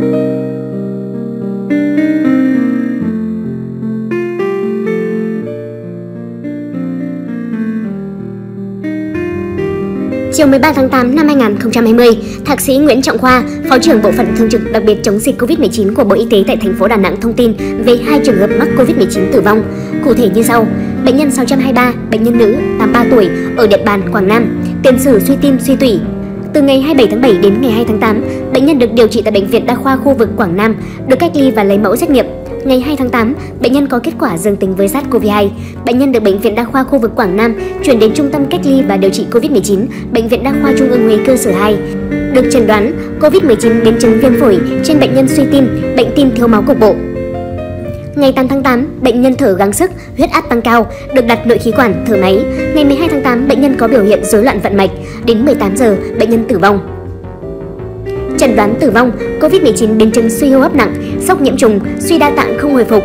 Chiều 13 tháng 8 năm 2020, Thạc sĩ Nguyễn Trọng Khoa, Phó trưởng Bộ phận Thường trực đặc biệt chống dịch COVID-19 của Bộ Y tế tại thành phố Đà Nẵng thông tin về hai trường hợp mắc COVID-19 tử vong. Cụ thể như sau: Bệnh nhân 623, bệnh nhân nữ, 83 tuổi, ở địa bàn Quảng Nam, tiền sử suy tim suy tủy. Từ ngày 27 tháng 7 đến ngày 2 tháng 8, bệnh nhân được điều trị tại bệnh viện đa khoa khu vực Quảng Nam, được cách ly và lấy mẫu xét nghiệm. Ngày 2 tháng 8, bệnh nhân có kết quả dương tính với SARS-CoV-2. Bệnh nhân được bệnh viện đa khoa khu vực Quảng Nam chuyển đến trung tâm cách ly và điều trị COVID-19, bệnh viện đa khoa Trung ương Huế cơ sở 2. Được chẩn đoán COVID-19 biến chứng viêm phổi trên bệnh nhân suy tim, bệnh tim thiếu máu cục bộ. Ngày 8 tháng 8, bệnh nhân thở gắng sức, huyết áp tăng cao, được đặt nội khí quản, thở máy. Ngày 12 tháng 8, bệnh nhân có biểu hiện rối loạn vận mạch. Đến 18 giờ, bệnh nhân tử vong. Chẩn đoán tử vong, COVID-19 biến chứng suy hô hấp nặng, sốc nhiễm trùng, suy đa tạng không hồi phục.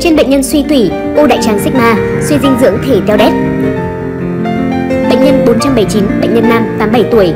Trên bệnh nhân suy tủy, u đại tràng sigma, suy dinh dưỡng thể teo đét. Bệnh nhân 479, bệnh nhân nam, 87 tuổi.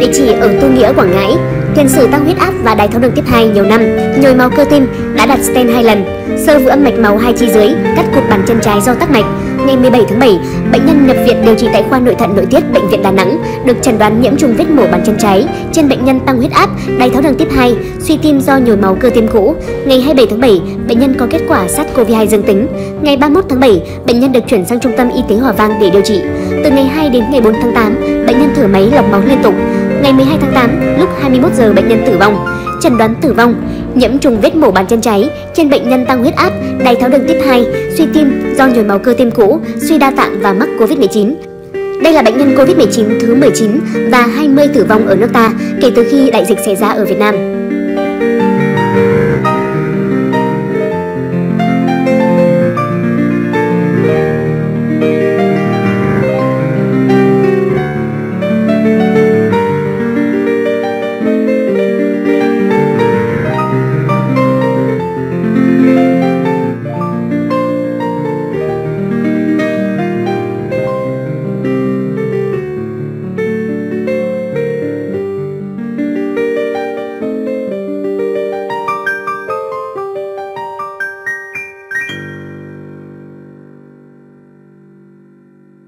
Địa chỉ ở Tư Nghĩa, Quảng Ngãi. Tiền sử tăng huyết áp và đái tháo đường tiếp 2 nhiều năm, nhồi máu cơ tim, đã đặt stent 2 lần, sơ vữa mạch máu hai chi dưới, cắt cụt bàn chân trái do tắc mạch. Ngày 17 tháng 7, bệnh nhân nhập viện điều trị tại khoa nội thận nội tiết bệnh viện Đà Nẵng, được chẩn đoán nhiễm trùng vết mổ bàn chân trái. Trên bệnh nhân tăng huyết áp, đái tháo đường tiếp 2, suy tim do nhồi máu cơ tim cũ. Ngày 27 tháng 7, bệnh nhân có kết quả SARS-CoV-2 dương tính. Ngày 31 tháng 7, bệnh nhân được chuyển sang trung tâm y tế Hòa Vang để điều trị. Từ ngày 2 đến ngày 4 tháng 8, bệnh nhân thở máy lọc máu liên tục. Ngày 12 tháng 8, lúc 21 giờ bệnh nhân tử vong. Chẩn đoán tử vong, nhiễm trùng vết mổ bàn chân trái trên bệnh nhân tăng huyết áp, đái tháo đường tiếp 2, suy tim do nhồi máu cơ tim cũ, suy đa tạng và mắc Covid-19. Đây là bệnh nhân Covid-19 thứ 19 và 20 tử vong ở nước ta kể từ khi đại dịch xảy ra ở Việt Nam.